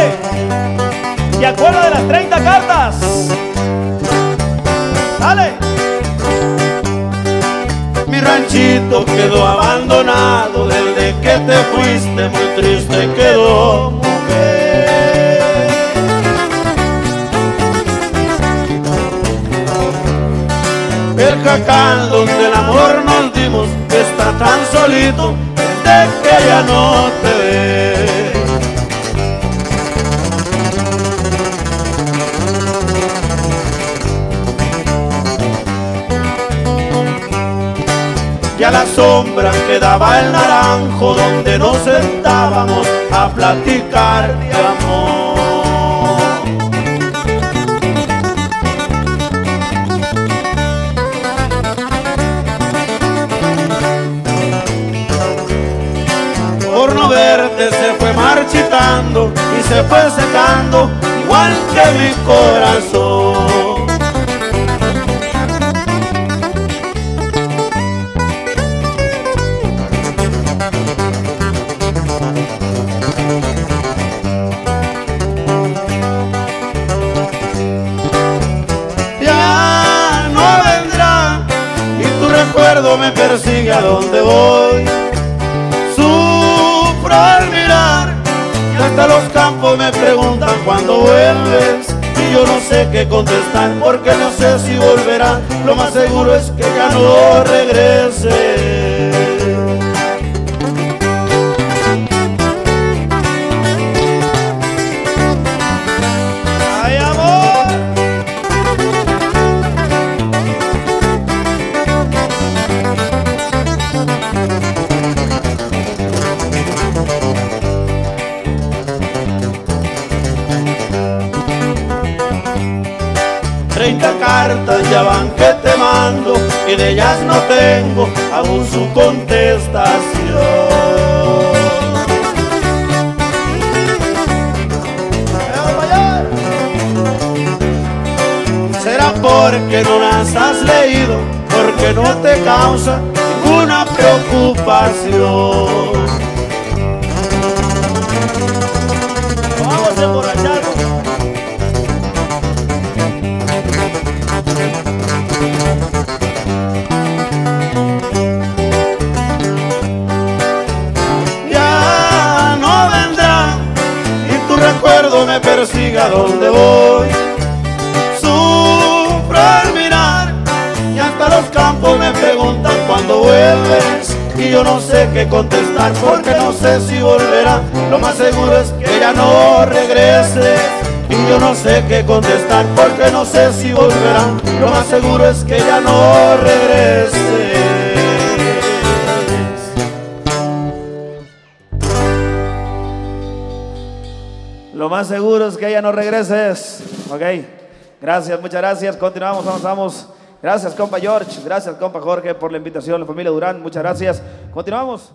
¡Ole! ¿Se acuerda de las 30 cartas? ¡Dale! Mi ranchito quedó abandonado desde que te fuiste, muy triste quedó, mujer. El jacal donde el amor nos dimos está tan solito desde que ya no te ve. La sombra quedaba el naranjo donde nos sentábamos a platicar de amor. Por no verte se fue marchitando y se fue secando igual que mi corazón. A donde voy. Sufro mirar hasta los campos me preguntan cuándo vuelves y yo no sé qué contestar porque no sé si volverá. Lo más seguro es que ya no regrese. 30 cartas ya van que te mando y de ellas no tengo aún su contestación. Será porque no las has leído, porque no te causa ninguna preocupación. Persiga donde voy. Sufro al mirar y hasta los campos me preguntan cuándo vuelves y yo no sé qué contestar porque no sé si volverá. Lo más seguro es que ya no regreses. Y yo no sé qué contestar porque no sé si volverá. Lo más seguro es que ya no regreses. Lo más seguro es que ella no regreses. Ok. Gracias, muchas gracias. Continuamos, avanzamos. Gracias, compa George. Gracias, compa Jorge, por la invitación. La familia Durán, muchas gracias. Continuamos.